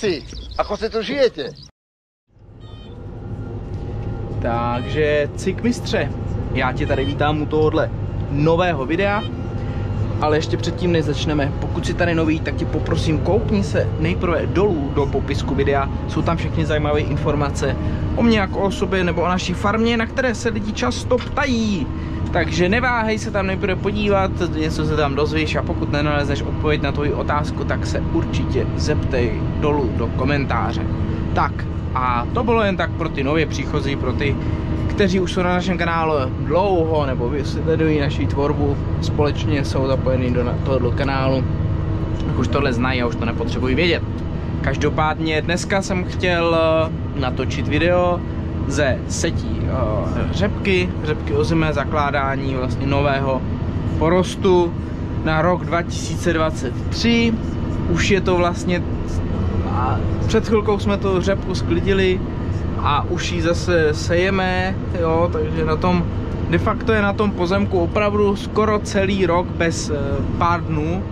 Chlapci, ako se to žijete? Takže cik mistře, já tě tady vítám u tohohle nového videa, ale ještě předtím než začneme, pokud si tady nový, tak tě poprosím koukni se nejprve dolů do popisku videa, jsou tam všechny zajímavé informace o mě jako o sobě nebo o naší farmě, na které se lidi často ptají. Takže neváhej se tam nejprve podívat, něco se tam dozvíš a pokud nenalezneš odpověď na tvoji otázku, tak se určitě zeptej dolů do komentáře. Tak a to bylo jen tak pro ty nově příchozí, pro ty, kteří už jsou na našem kanálu dlouho nebo sledují naši tvorbu, společně jsou zapojení do tohoto kanálu, už tohle znají a už to nepotřebují vědět. Každopádně dneska jsem chtěl eh, natočit video ze setí řepky, řepky ozimé zakládání vlastně nového porostu na rok 2023. Už je to vlastně, před chvilkou jsme to řepku sklidili a už ji zase sejeme, jo, takže na tom, de facto je na tom pozemku opravdu skoro celý rok bez uh, pár dnů,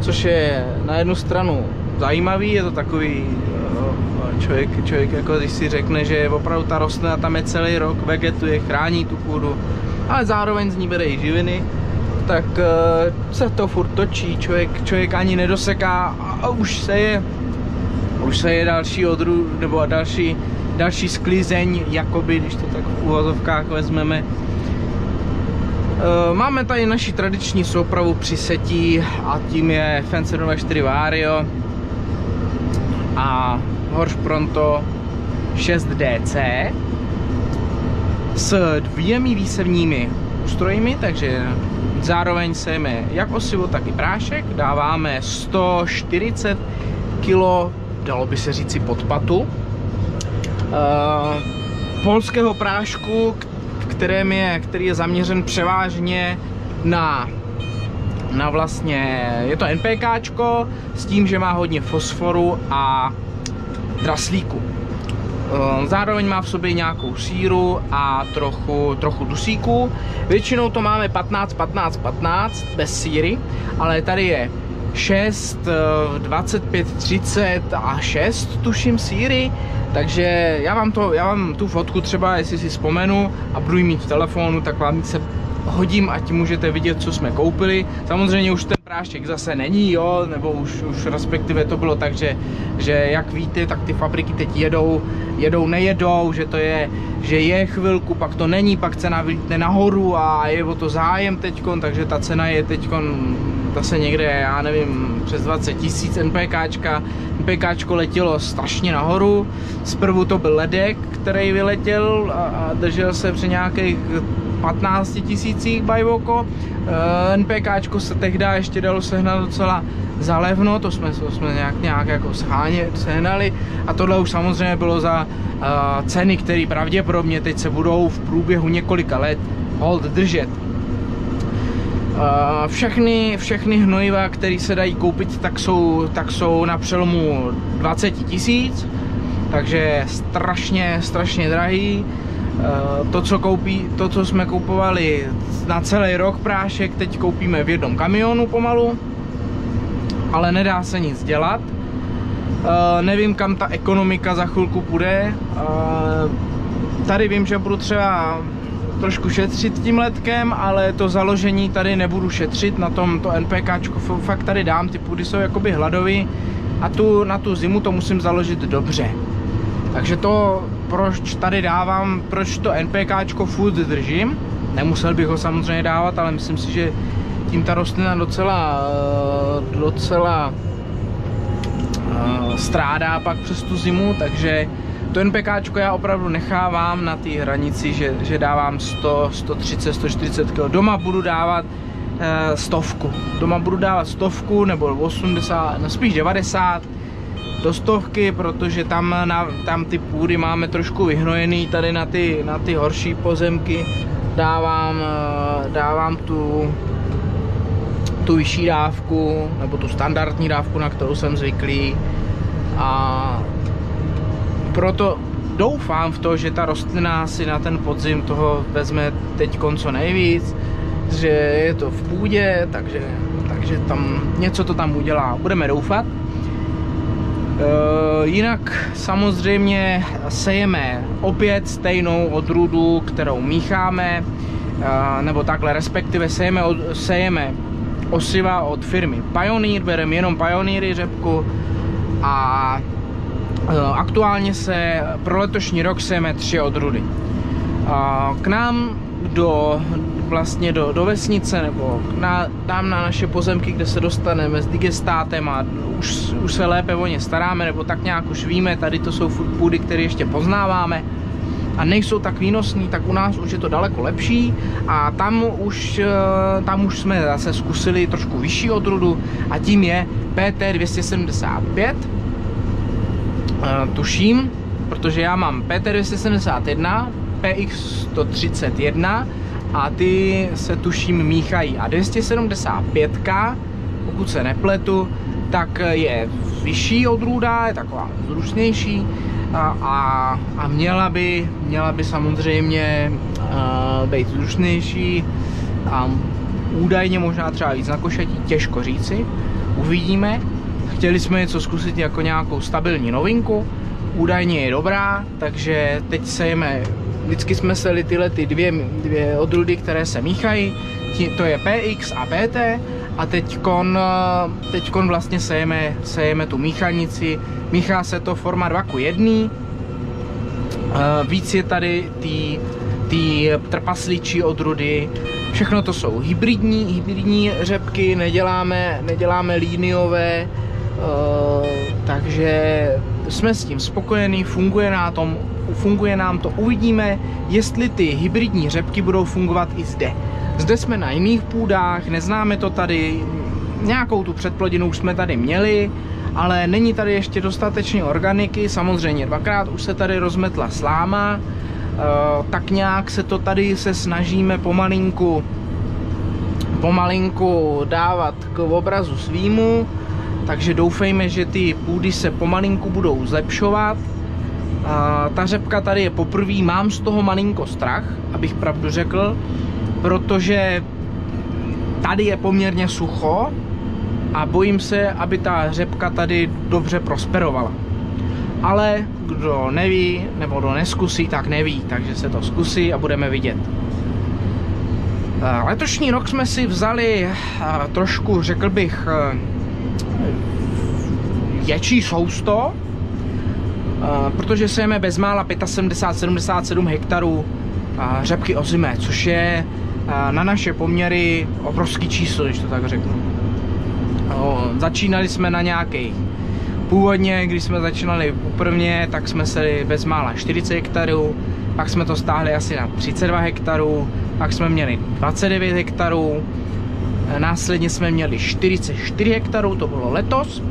což je na jednu stranu zajímavý, je to takový člověk, člověk jako když si řekne, že opravdu ta rostlina tam je celý rok, vegetuje, chrání tu půdu, ale zároveň z ní bere i živiny, tak uh, se to furt točí, člověk, člověk ani nedoseká a už se je, už se je další odru, nebo další, další sklizeň, jakoby, když to tak v uvozovkách vezmeme. Uh, máme tady naši tradiční soupravu při setí a tím je Fence 4 Vario a Horsch Pronto 6DC s dvěmi výsevními ústrojmi, takže zároveň sejeme jak osivo, tak i prášek. Dáváme 140 kg, dalo by se říci podpatu, uh, polského prášku, kterém je, který je zaměřen převážně na na vlastně, je to NPKčko s tím, že má hodně fosforu a draslíku. Eh, zároveň má v sobě nějakou síru a trochu, trochu dusíku. Většinou to máme 15, 15, 15 bez síry, ale tady je 6, 25, 30 a 6 tuším síry, takže já vám, to, já vám tu fotku třeba, jestli si vzpomenu a budu mít v telefonu, tak vám se hodím, ať můžete vidět, co jsme koupili. Samozřejmě už ten prášek zase není, jo, nebo už, už respektive to bylo tak, že, že jak víte, tak ty fabriky teď jedou, jedou, nejedou, že to je, že je chvilku, pak to není, pak cena vylítne nahoru a je o to zájem teďkon, takže ta cena je teďkon se někde, já nevím, přes 20 tisíc NPKčka. NPKčko letělo strašně nahoru. Zprvu to byl ledek, který vyletěl a, a držel se při nějakých 15 tisících bajvoko. Eh, NPKčko se tehdy ještě dalo sehnat docela zalevno, to jsme, to jsme nějak, nějak jako scháně sehnali a tohle už samozřejmě bylo za uh, ceny, které pravděpodobně teď se budou v průběhu několika let hold držet. Uh, všechny, všechny hnojiva, které se dají koupit, tak jsou, tak jsou na přelomu 20 tisíc, takže strašně, strašně drahý. Uh, to, co koupí, to, co jsme kupovali na celý rok prášek, teď koupíme v jednom kamionu pomalu, ale nedá se nic dělat. Uh, nevím, kam ta ekonomika za chvilku půjde. Uh, tady vím, že budu třeba trošku šetřit tím letkem, ale to založení tady nebudu šetřit, na tom to NPKčko fakt tady dám, ty půdy jsou jakoby hladový a tu, na tu zimu to musím založit dobře. Takže to, proč tady dávám, proč to NPKčko furt držím, nemusel bych ho samozřejmě dávat, ale myslím si, že tím ta rostlina docela, docela uh, strádá pak přes tu zimu, takže to NPKčko já opravdu nechávám na té hranici, že, že dávám 100, 130, 140 kg. Doma budu dávat e, stovku. Doma budu dávat stovku nebo 80, no spíš 90 do stovky, protože tam, na, tam ty půdy máme trošku vyhnojený, tady na ty, na ty horší pozemky dávám, eh, dávám tu, tu vyšší dávku, nebo tu standardní dávku, na kterou jsem zvyklý a proto doufám v to, že ta rostlina si na ten podzim toho vezme teď co nejvíc, že je to v půdě, takže, takže tam něco to tam udělá. Budeme doufat. Jinak samozřejmě sejeme opět stejnou odrůdu, kterou mícháme, uh, nebo takhle respektive sejeme, sejeme osiva od firmy Pioneer, bereme jenom Pioneery řepku a uh, aktuálně se pro letošní rok sejeme tři odrůdy. K nám do, vlastně do, do vesnice nebo na, tam na naše pozemky, kde se dostaneme s digestátem a už, už se lépe o ně staráme, nebo tak nějak už víme, tady to jsou půdy, které ještě poznáváme. A nejsou tak výnosný, tak u nás už je to daleko lepší. A tam už, eh, tam už jsme zase zkusili trošku vyšší odrůdu a tím je PT275 eh, tuším, protože já mám PT271 PX131 a ty se tuším míchají. A 275, pokud se nepletu, tak je vyšší odrůda, je taková zručnější a, a, a měla, by, měla by samozřejmě uh, být zručnější a údajně možná třeba víc na košatí, těžko říci, uvidíme. Chtěli jsme něco zkusit jako nějakou stabilní novinku, údajně je dobrá, takže teď sejeme vždycky jsme seli tyhle ty dvě, dvě odrůdy, které se míchají, to je PX a PT a teďkon, teďkon vlastně sejeme, sejeme tu míchanici, míchá se to forma 2 k 1, víc je tady ty ty trpasličí odrůdy, všechno to jsou hybridní, hybridní řepky, neděláme, neděláme líniové, uh, takže jsme s tím spokojení, funguje na tom funguje nám to. Uvidíme, jestli ty hybridní řepky budou fungovat i zde. Zde jsme na jiných půdách, neznáme to tady, nějakou tu předplodinu už jsme tady měli, ale není tady ještě dostatečně organiky, samozřejmě dvakrát už se tady rozmetla sláma, eh, tak nějak se to tady se snažíme pomalinku pomalinku dávat k obrazu svýmu, takže doufejme, že ty půdy se pomalinku budou zlepšovat a ta řepka tady je poprvé, mám z toho malinko strach, abych pravdu řekl, protože tady je poměrně sucho a bojím se, aby ta řepka tady dobře prosperovala. Ale kdo neví, nebo kdo neskusí, tak neví, takže se to zkusí a budeme vidět. Letošní rok jsme si vzali trošku, řekl bych, větší sousto, protože sejeme bezmála 75-77 hektarů řepky ozimé, což je na naše poměry obrovský číslo, když to tak řeknu. Začínali jsme na nějakých Původně, když jsme začínali poprvně, tak jsme se bezmála 40 hektarů, pak jsme to stáhli asi na 32 hektarů, pak jsme měli 29 hektarů, následně jsme měli 44 hektarů, to bylo letos.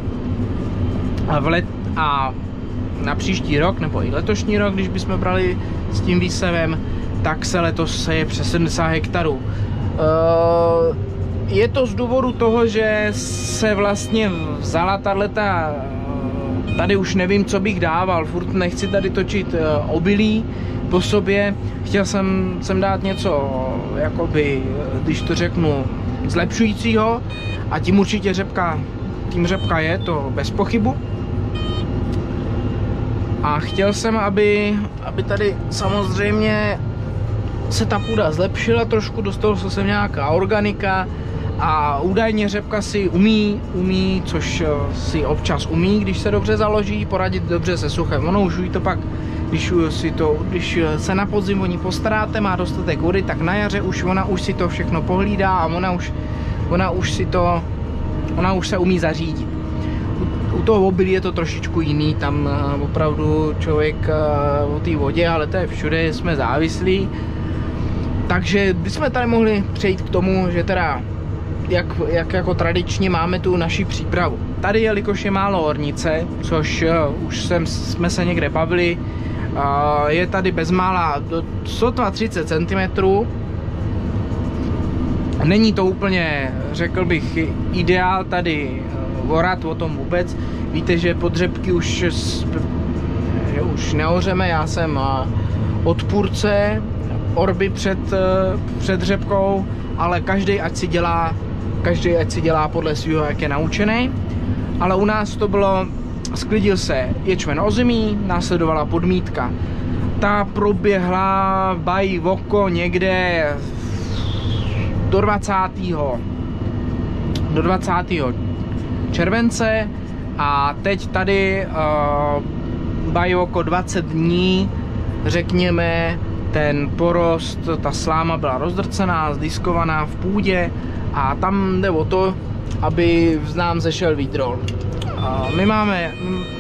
A, v let, a na příští rok, nebo i letošní rok, když bychom brali s tím výsevem, tak se letos seje přes 70 hektarů. Eh, je to z důvodu toho, že se vlastně vzala tato tady už nevím, co bych dával, furt nechci tady točit eh, obilí po sobě, chtěl jsem, jsem dát něco, jakoby, když to řeknu, zlepšujícího a tím určitě řepka, tím řepka je, to bez pochybu a chtěl jsem, aby, aby tady samozřejmě se ta půda zlepšila trošku, dostal se sem nějaká organika a údajně řepka si umí, umí, což eh, si občas umí, když se dobře založí, poradit dobře se suchem. Ono už to pak, když, si to, když se na podzim o ní postaráte, má dostatek vody, tak na jaře už ona už si to všechno pohlídá a ona už, ona už si to, ona už se umí zařídit u toho obilí je to trošičku jiný, tam eh, opravdu člověk eh, o té vodě, ale to je všude, jsme závislí. Takže bychom tady mohli přejít k tomu, že teda jak, jak jako tradičně máme tu naši přípravu. Tady, jelikož je málo ornice, což už jsem, jsme se někde bavili, je tady bezmála do 130 cm. Není to úplně, řekl bych, ideál tady vorat o tom vůbec. Víte, že podřebky už, že už neořeme, já jsem odpůrce orby před, před řepkou, ale každý ať si dělá, každý ať si dělá podle svého, jak je naučený. Ale u nás to bylo sklidil se ječmen ozimí, následovala podmítka. Ta proběhla bají oko někde do 20. do 20. července a teď tady uh, bají oko 20 dní, řekněme, ten porost, ta sláma byla rozdrcená, zdiskovaná v půdě a tam jde o to, aby z nám zešel výdrol. A my máme,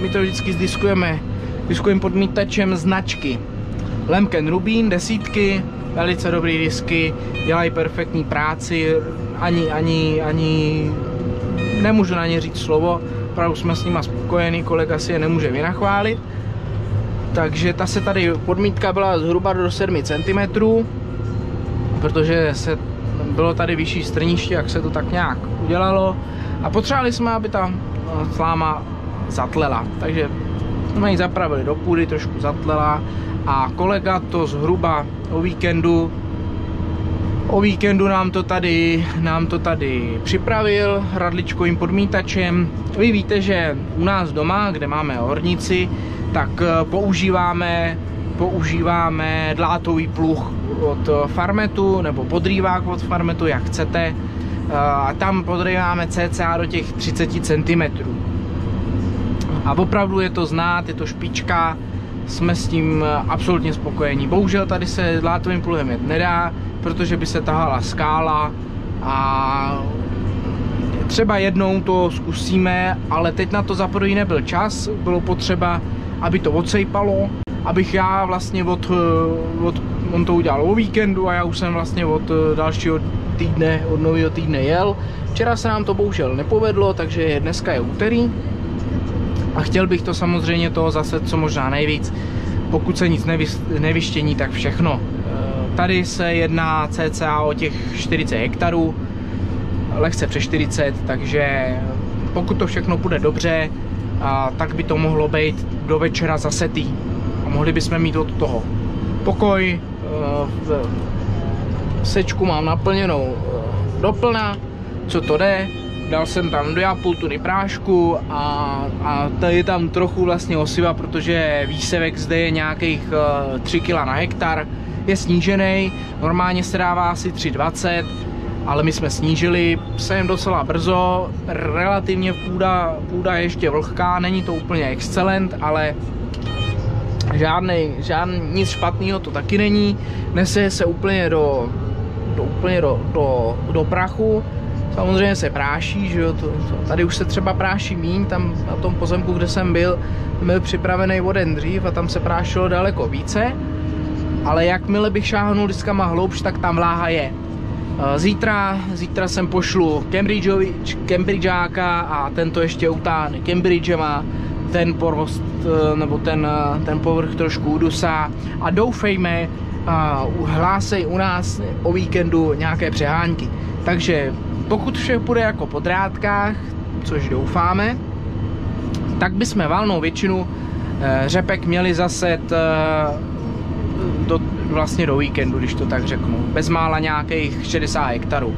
my to vždycky zdiskujeme, diskujeme podmítačem značky. Lemken Rubín, desítky, velice dobrý disky, dělají perfektní práci, ani, ani, ani nemůžu na ně říct slovo, opravdu jsme s nima spokojení, kolega si je nemůže vynachválit. Takže ta se tady, podmítka byla zhruba do 7 cm, protože se bylo tady vyšší strniště, jak se to tak nějak udělalo. A potřebovali jsme, aby ta no, sláma zatlela. Takže jsme ji zapravili do půdy, trošku zatlela a kolega to zhruba o víkendu O víkendu nám to tady, nám to tady připravil radličkovým podmítačem. Vy víte, že u nás doma, kde máme hornici, tak eh, používáme, používáme dlátový pluh od Farmetu nebo podrývák od Farmetu, jak chcete. Eh, a tam podrýváme cca do těch 30 cm. A opravdu je to znát, je to špička, jsme s tím eh, absolutně spokojení. Bohužel tady se dlátovým pluhem jet nedá, protože by se tahala skála a třeba jednou to zkusíme, ale teď na to za prvý nebyl čas, bylo potřeba, aby to odsejpalo, abych já vlastně od, eh, od on to udělal o víkendu a já už jsem vlastně od dalšího týdne, od nového týdne jel. Včera se nám to bohužel nepovedlo, takže dneska je úterý a chtěl bych to samozřejmě toho zase co možná nejvíc. Pokud se nic nevy, nevyštění, tak všechno. Eh, tady se jedná cca o těch 40 hektarů, lehce přes 40, takže pokud to všechno bude dobře, a tak by to mohlo být do večera zasetý. A mohli bychom mít od toho pokoj, v sečku mám naplněnou eh, doplna, co to jde, dal jsem tam 2,5 tuny prášku a, a tady je tam trochu vlastně osiva, protože výsevek zde je nějakých 3 kg na hektar, je snížený, normálně se dává asi 3,20 ale my jsme snížili, jsem docela brzo, relativně půda, půda je ještě vlhká, není to úplně excelent, ale žádný, žádný, nic špatného to taky není, nese se úplně do, do úplně do, do, do prachu, samozřejmě se práší, že jo, to, to, tady už se třeba práší míň, tam na tom pozemku, kde jsem byl, byl připravený voden dřív a tam se prášilo daleko více, ale jakmile bych šáhnul diskama hloubš, tak tam vláha je. Eh, zítra, zítra sem pošlu Cambridgeáka a tento ještě utáhne Cambridgema, ten porost, eh, nebo ten, eh, ten povrch trošku udusá a doufejme, hlásej u nás o víkendu nějaké přehánky. Takže pokud vše bude jako po drátkách, což doufáme, tak bychom valnou většinu řepek měli zaset do, vlastně do víkendu, když to tak řeknu. Bezmála nějakých 60 hektarů.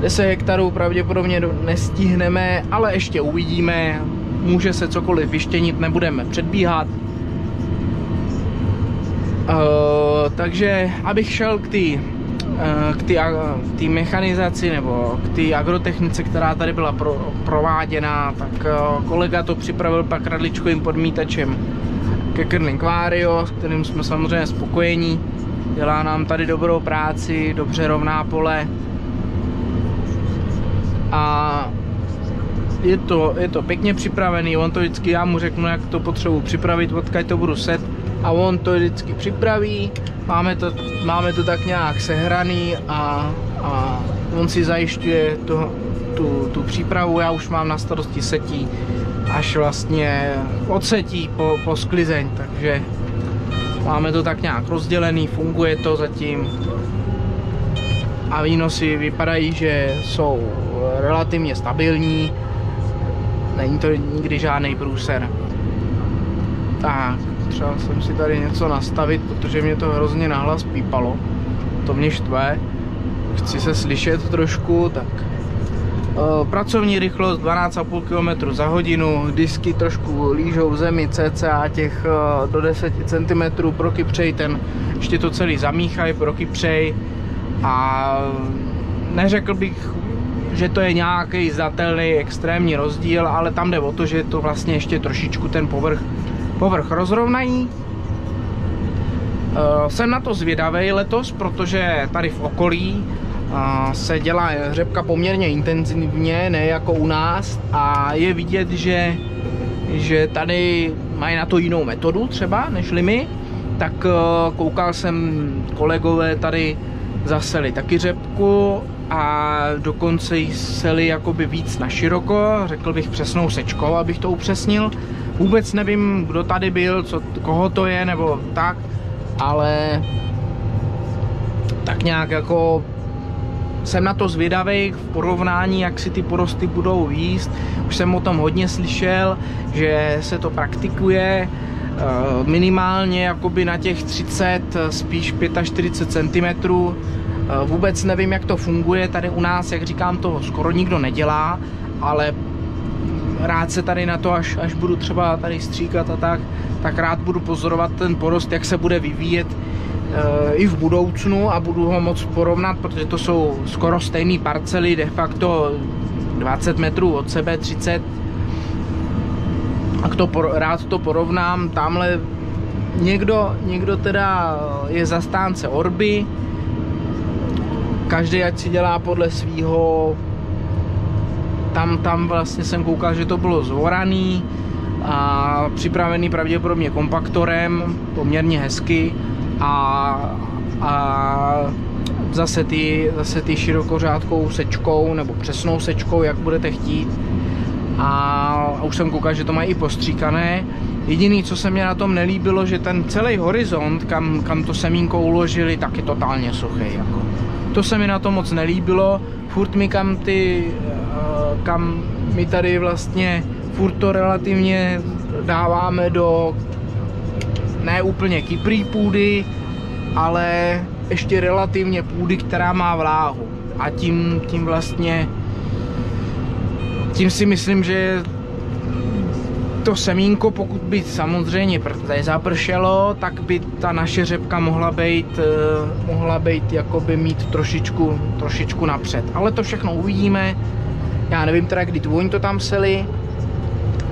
10 hektarů pravděpodobně nestihneme, ale ještě uvidíme. Může se cokoliv vyštěnit, nebudeme předbíhat. Uh, takže abych šel k té uh, k té uh, mechanizaci nebo k té agrotechnice, která tady byla pro, prováděna, tak kolega to připravil pak radličkovým podmítačem ke Curling Vario, s kterým jsme samozřejmě spokojení. Dělá nám tady dobrou práci, dobře rovná pole. A je to, je to pěkně připravený, on to vždycky, já mu řeknu, jak to potřebuji připravit, odkud to budu set a on to vždycky připraví, máme to, máme to tak nějak sehraný a, a on si zajišťuje to, tu, tu přípravu, já už mám na starosti setí, až vlastně odsetí po, po sklizeň, takže máme to tak nějak rozdělený, funguje to zatím. A výnosy vypadají, že jsou relativně stabilní, není to nikdy žádný průser. Tak, třeba jsem si tady něco nastavit, protože mě to hrozně nahlas pípalo, to mě štve, chci se slyšet trošku, tak pracovní rychlost 12,5 km za hodinu, disky trošku lížou v zemi cca těch do 10 cm, prokypřej ten ještě to celý zamíchají, prokypřej a neřekl bych, že to je nějaký zdatelný extrémní rozdíl, ale tam jde o to, že to vlastně ještě trošičku ten povrch, povrch rozrovnají. Uh, jsem na to zvědavý letos, protože tady v okolí uh, se dělá řepka poměrně intenzivně, ne jako u nás a je vidět, že, že tady mají na to jinou metodu třeba než my, tak uh, koukal jsem kolegové tady zaseli taky řepku a dokonce jí seli jakoby víc na široko, řekl bych přesnou sečkou, abych to upřesnil. Vůbec nevím, kdo tady byl, co, koho to je, nebo tak, ale tak nějak jako jsem na to zvědavý v porovnání, jak si ty porosty budou výst. Už jsem o tom hodně slyšel, že se to praktikuje eh, minimálně jakoby na těch 30, spíš 45 cm Eh, vůbec nevím, jak to funguje tady u nás, jak říkám, to skoro nikdo nedělá, ale rád se tady na to, až, až budu třeba tady stříkat a tak, tak rád budu pozorovat ten porost, jak se bude vyvíjet e, i v budoucnu a budu ho moc porovnat, protože to jsou skoro stejné parcely, de facto 20 metrů od sebe, 30. A to, rád to porovnám, tamhle někdo, někdo teda je zastánce Orby, každý ať si dělá podle svýho. Tam, tam vlastně jsem koukal, že to bylo zvoraný a připravený pravděpodobně kompaktorem, poměrně hezky a, a zase ty, zase ty širokořádkou sečkou nebo přesnou sečkou, jak budete chtít. A, už jsem koukal, že to mají i postříkané. Jediný, co se mě na tom nelíbilo, že ten celý horizont, kam, kam to semínko uložili, tak je totálně suchý. Jako to se mi na to moc nelíbilo, furt mi kam ty, kam my tady vlastně furt to relativně dáváme do ne úplně kyprý půdy, ale ještě relativně půdy, která má vláhu. A tím, tím vlastně tím si myslím, že to semínko, pokud by samozřejmě zapršelo, tak by ta naše řepka mohla být, eh, mohla být jakoby mít trošičku, trošičku napřed. Ale to všechno uvidíme. Já nevím teda, kdy oni to tam seli.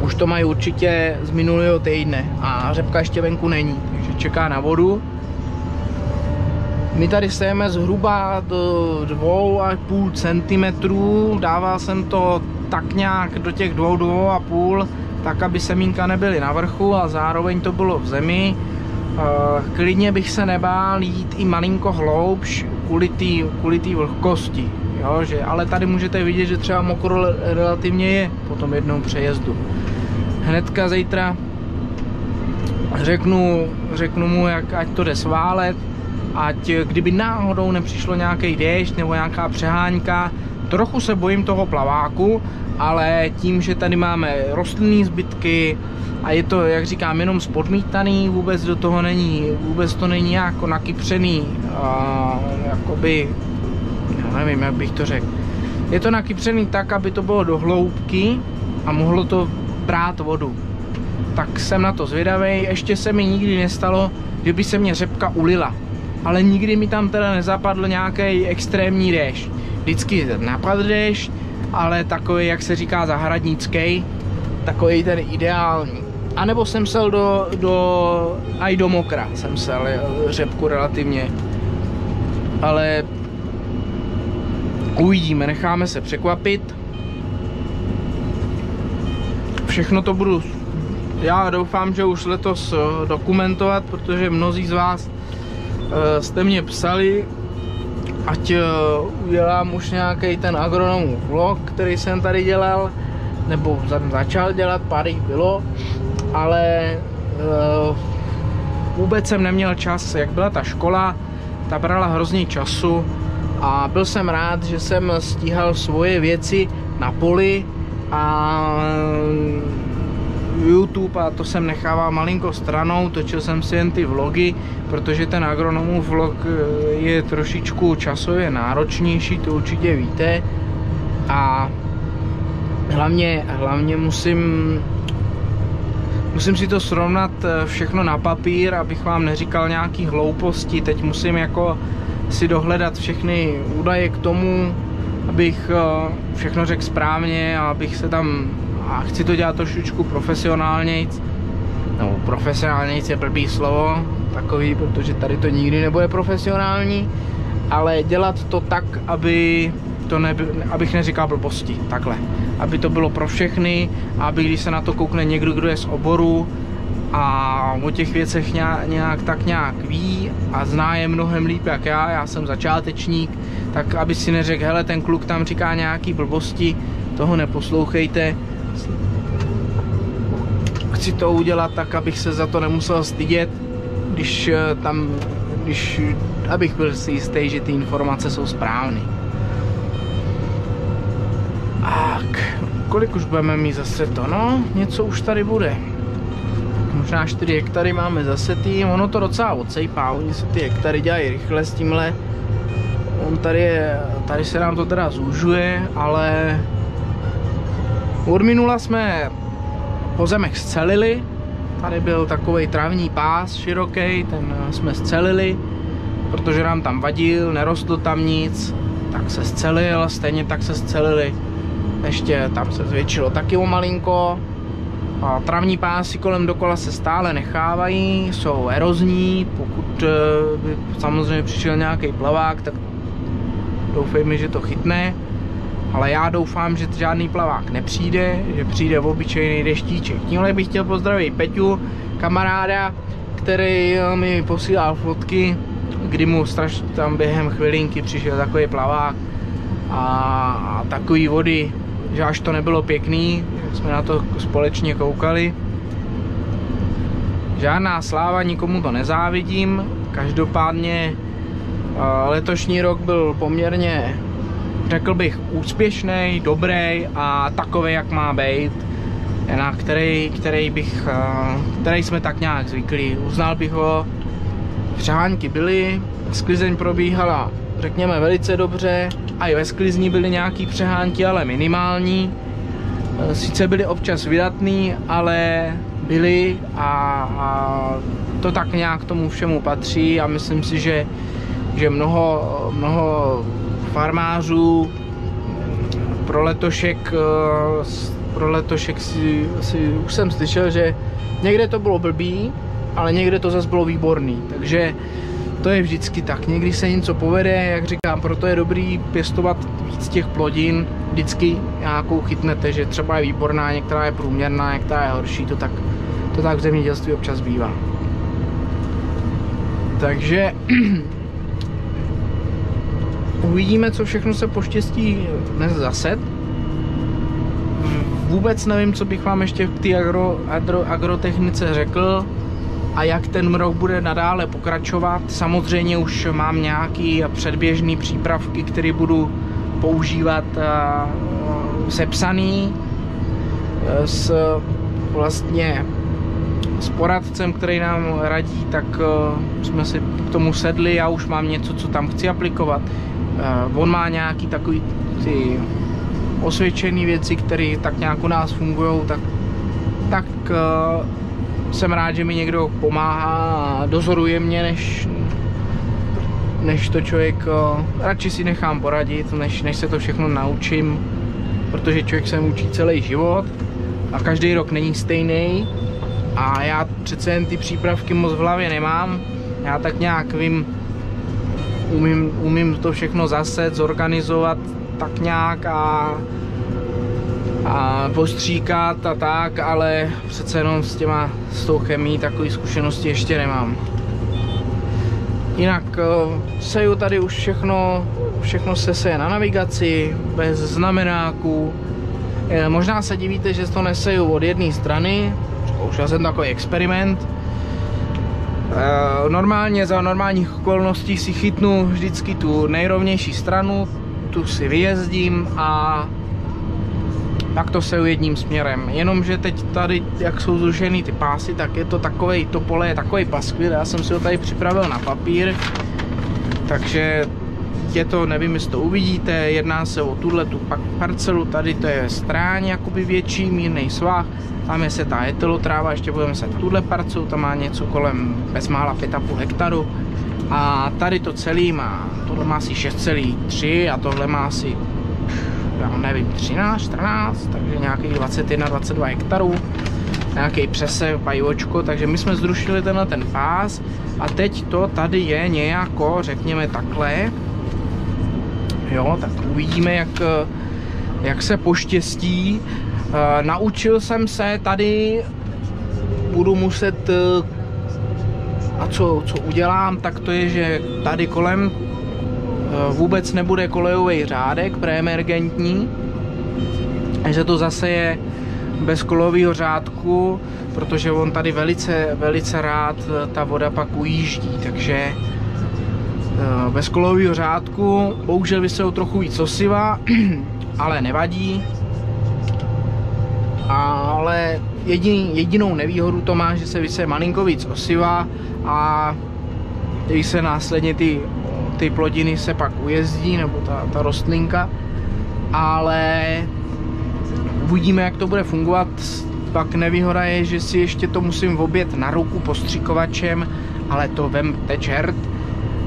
Už to mají určitě z minulého týdne a řepka ještě venku není, takže čeká na vodu. My tady sejeme zhruba do 2,5 cm, dával jsem to tak nějak do těch 2-2,5 tak aby semínka nebyly na vrchu a zároveň to bylo v zemi. Eh, klidně bych se nebál jít i malinko hloubš kvůli té vlhkosti. Jo, že, ale tady můžete vidět, že třeba mokro relativně je po tom jednom přejezdu. Hnedka zítra řeknu, řeknu mu, jak, ať to jde sválet, ať kdyby náhodou nepřišlo nějaký déšť nebo nějaká přeháňka, trochu se bojím toho plaváku, ale tím, že tady máme rostlinné zbytky a je to, jak říkám, jenom spodmítaný, vůbec do toho není, vůbec to není jako nakypřený, a, jakoby, nevím, jak bych to řekl. Je to nakypřený tak, aby to bylo do hloubky a mohlo to brát vodu. Tak jsem na to zvědavý, ještě se mi nikdy nestalo, že by se mě řepka ulila. Ale nikdy mi tam teda nezapadl nějaký extrémní déšť. Vždycky napadl déšť, ale takový, jak se říká, zahradnický, takový ten ideální. A nebo jsem sel do, do, aj do mokra jsem sel řepku relativně. Ale uvidíme, necháme se překvapit. Všechno to budu, já doufám, že už letos eh, dokumentovat, protože mnozí z vás eh, jste mě psali, ať eh, udělám už nějaký ten agronomův vlog, který jsem tady dělal, nebo začal dělat, pár jich bylo, ale vůbec jsem neměl čas, jak byla ta škola, ta brala hrozně času a byl jsem rád, že jsem stíhal svoje věci na poli a YouTube a to jsem nechával malinko stranou, točil jsem si jen ty vlogy, protože ten agronomův vlog eh, je trošičku časově náročnější, to určitě víte. A hlavně, hlavně musím musím si to srovnat eh, všechno na papír, abych vám neříkal nějaký hlouposti. Teď musím jako si dohledat všechny údaje k tomu, abych eh, všechno řekl správně a abych se tam a chci to dělat trošičku profesionálně. No, profesionálně je blbý slovo, takový, protože tady to nikdy nebude profesionální, ale dělat to tak, aby to neby, abych neříkal blbosti, takhle. Aby to bylo pro všechny, aby když se na to koukne někdo, kdo je z oboru a o těch věcech nějak, nějak tak nějak ví a zná je mnohem líp jak já, já jsem začátečník, tak aby si neřekl, hele ten kluk tam říká nějaký blbosti, toho neposlouchejte. Chci to udělat tak, abych se za to nemusel stydět, když eh, tam, když, abych byl si jistý, že ty informace jsou správné. Tak, kolik už budeme mít zase to? No, něco už tady bude. Možná 4 hektary máme zase tým, ono to docela odsejpá, oni se ty hektary dělají rychle s tímhle. On tady, je, tady se nám to teda zúžuje, ale od minula jsme pozemech scelili, tady byl takový travní pás široký, ten jsme scelili, protože nám tam vadil, nerostlo tam nic, tak se scelil, stejně tak se scelili ještě tam se zvětšilo taky o malinko. Travní pásy kolem dokola se stále nechávají, jsou erozní, pokud eh, by samozřejmě přišel nějaký plavák, tak doufejme, že to chytne. Ale já doufám, že žádný plavák nepřijde, že přijde v obyčejný deštíček. Tímhle bych chtěl pozdravit Peťu, kamaráda, který eh, mi posílal fotky, kdy mu strašně tam během chvilinky přišel takový plavák a, a takový vody že až to nebylo pěkný, jsme na to společně koukali. Žádná sláva, nikomu to nezávidím, každopádně letošní rok byl poměrně, řekl bych, úspěšný, dobrý a takový, jak má být, na který, který, bych, který jsme tak nějak zvyklí. Uznal bych ho, přehánky byly, sklizeň probíhala, řekněme, velice dobře, a i ve sklizni byly nějaký přehánky, ale minimální. E, sice byly občas vydatný, ale byly a, a to tak nějak tomu všemu patří a myslím si, že, že mnoho, mnoho farmářů pro letošek, e, pro letošek si, si už jsem slyšel, že někde to bylo blbý, ale někde to zase bylo výborný, takže to je vždycky tak. Někdy se něco povede, jak říkám, proto je dobrý pěstovat víc těch plodin. Vždycky nějakou chytnete, že třeba je výborná, některá je průměrná, některá je horší, to tak, to tak v zemědělství občas bývá. Takže uvidíme, co všechno se poštěstí dnes zaset. Vůbec nevím, co bych vám ještě k té agro, agro, agrotechnice řekl a jak ten rok bude nadále pokračovat. Samozřejmě už mám nějaký předběžný přípravky, které budu používat sepsaný e, s vlastně s poradcem, který nám radí, tak e, jsme si k tomu sedli, já už mám něco, co tam chci aplikovat. On má nějaký takový ty osvědčené věci, které tak nějak u nás fungují, tak, tak jsem rád, že mi někdo pomáhá a dozoruje mě, než, než to člověk, radši si nechám poradit, než, než se to všechno naučím, protože člověk se učí celý život a každý rok není stejný a já přece jen ty přípravky moc v hlavě nemám, já tak nějak vím, umím, umím to všechno zaset, zorganizovat tak nějak a a postříkat a tak, ale přece jenom s těma, s tou chemí takový zkušenosti ještě nemám. Jinak eh, seju tady už všechno, všechno se seje na navigaci, bez znamenáků. Eh, možná se divíte, že to neseju od jedné strany, zkoušel jsem takový experiment. Eh, normálně za normálních okolností si chytnu vždycky tu nejrovnější stranu, tu si vyjezdím a tak to se jedním směrem. Jenomže teď tady, jak jsou zrušený ty pásy, tak je to takový, to pole je takový paskvil, já jsem si ho tady připravil na papír, takže je to, nevím, jestli to uvidíte, jedná se o tuhle tu parcelu, tady to je stráň jakoby větší, mírný svah, tam je se ta etylotráva, ještě budeme se tuhle parcelu, tam má něco kolem bezmála 5,5 hektaru. A tady to celý má, tohle má asi 6,3 a tohle má asi já nevím, 13, 14, takže nějakých 21, 22 hektarů nějaký přesev, pajočko, takže my jsme zrušili tenhle ten pás a teď to tady je nějako, řekněme takhle, jo, tak uvidíme, jak, jak se poštěstí. Uh, naučil jsem se tady, budu muset, uh, a co, co udělám, tak to je, že tady kolem vůbec nebude kolejový řádek preemergentní, že to zase je bez kolového řádku, protože on tady velice, velice rád ta voda pak ujíždí, takže Eh, bez kolového řádku, bohužel vysel trochu víc osiva, ale nevadí. Ale jediný, jedinou nevýhodu to má, že se vyse malinko víc osiva a když se následně ty, ty plodiny se pak ujezdí, nebo ta, ta rostlinka, ale uvidíme, jak to bude fungovat. Pak nevýhoda je, že si ještě to musím obět na ruku postřikovačem, ale to vem čert,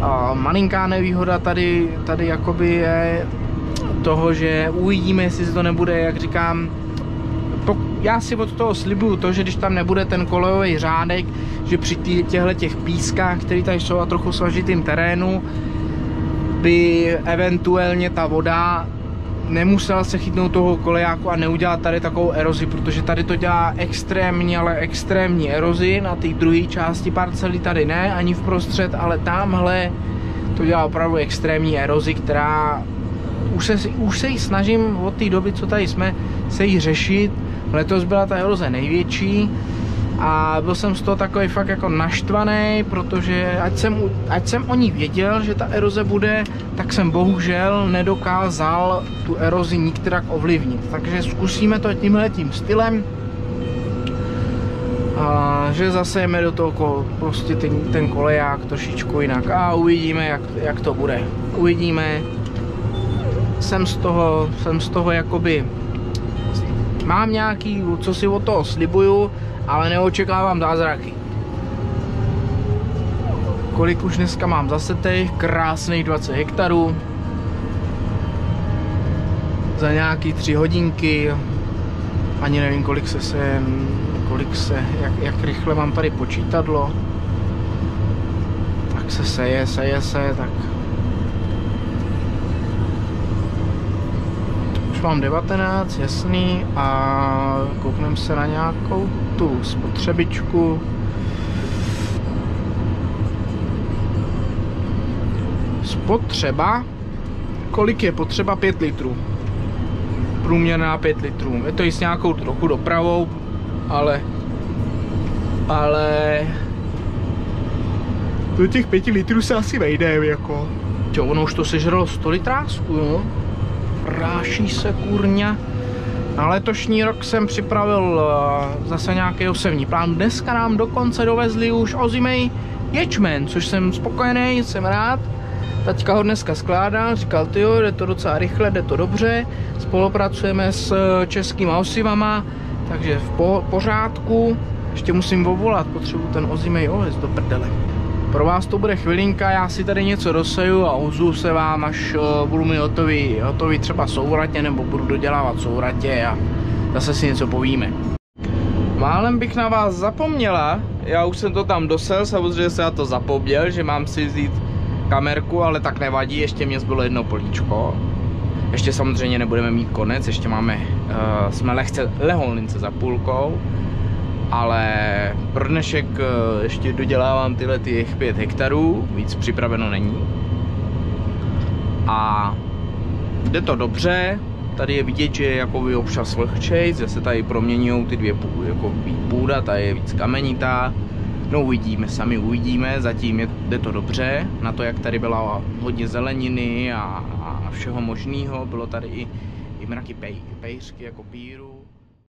a malinká nevýhoda tady, tady jakoby je toho, že uvidíme, jestli to nebude, jak říkám, já si od toho slibuju to, že když tam nebude ten kolejový řádek, že při těchto těch pískách, které tady jsou a trochu svažitým terénu, by eventuálně ta voda nemusel se chytnout toho kolejáku a neudělat tady takovou erozi, protože tady to dělá extrémní, ale extrémní erozi, na té druhé části parcely tady ne, ani v prostřed, ale tamhle to dělá opravdu extrémní erozi, která už se, už se jí snažím od té doby, co tady jsme, se jí řešit. Letos byla ta eroze největší, a byl jsem z toho takový fakt jako naštvaný, protože ať jsem, ať jsem o ní věděl, že ta eroze bude, tak jsem bohužel nedokázal tu erozi nikterak ovlivnit. Takže zkusíme to tímhle tím stylem, a že zasejeme do toho prostě ten, ten koleják trošičku jinak a uvidíme, jak, jak to bude. Uvidíme. Jsem z toho, jsem z toho jakoby, mám nějaký, co si od toho slibuju, ale neočekávám zázraky. Kolik už dneska mám zase těch krásných 20 hektarů. Za nějaký 3 hodinky. Ani nevím, kolik se se, kolik se, jak, jak rychle mám tady počítadlo. Tak se seje, seje se, tak mám 19, jasný, a koukneme se na nějakou tu spotřebičku. Spotřeba, kolik je potřeba? 5 litrů. Průměrná 5 litrů. Je to i s nějakou trochu dopravou, ale ale do těch 5 litrů se asi vejde, jako. Jo, ono už to sežralo 100 litrásku, jo ráší se kurňa. Na letošní rok jsem připravil uh, zase nějaký osevní plán. Dneska nám dokonce dovezli už ozimej ječmen, což jsem spokojený, jsem rád. Taťka ho dneska skládal, říkal, ty jde to docela rychle, jde to dobře. Spolupracujeme s uh, českýma osivama, takže v po pořádku. Ještě musím vovolat, potřebuji ten ozimej oves do prdele. Pro vás to bude chvilinka, já si tady něco doseju a ozvu se vám, až uh, budu mi hotový, hotový třeba souratě, nebo budu dodělávat souratě a zase si něco povíme. Málem bych na vás zapomněla, já už jsem to tam dosel, samozřejmě se já to zapomněl, že mám si vzít kamerku, ale tak nevadí, ještě mě zbylo jedno políčko. Ještě samozřejmě nebudeme mít konec, ještě máme, uh, jsme lehce leholnice za půlkou ale pro dnešek eh, ještě dodělávám tyhle těch 5 hektarů, víc připraveno není. A jde to dobře, tady je vidět, že je jako občas vlhčej, zase tady proměňují ty dvě půdy, jako půda, ta je víc kamenitá. No uvidíme, sami uvidíme, zatím je, jde to dobře, na to jak tady byla hodně zeleniny a, a všeho možného, bylo tady i, i mraky pej, pejřky jako píru.